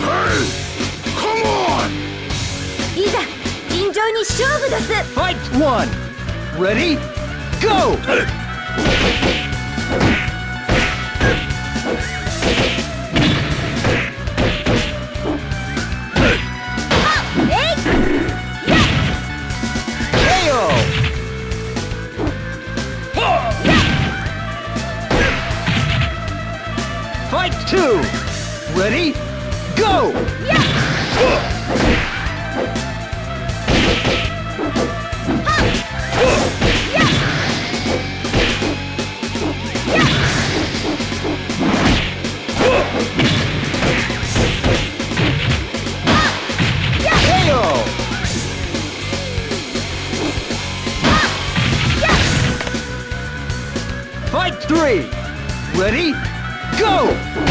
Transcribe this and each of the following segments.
hey! Come on! いざ尋常に勝負です Fight one! Ready? Go! Fight two! Ready? Go! Yeah! Fight three. Ready? Go!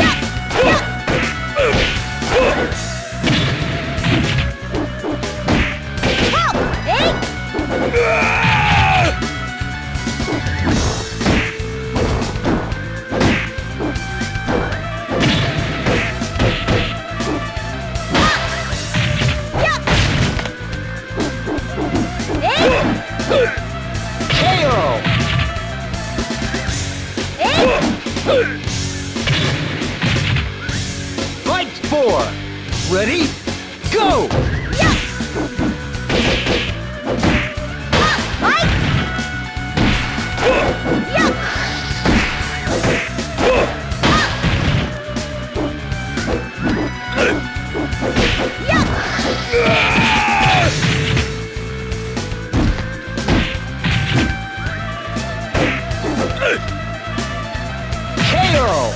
Fight four. Ready? Go! KO!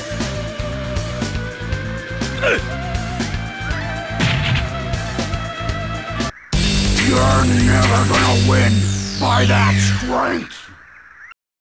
You're never gonna win by that strength.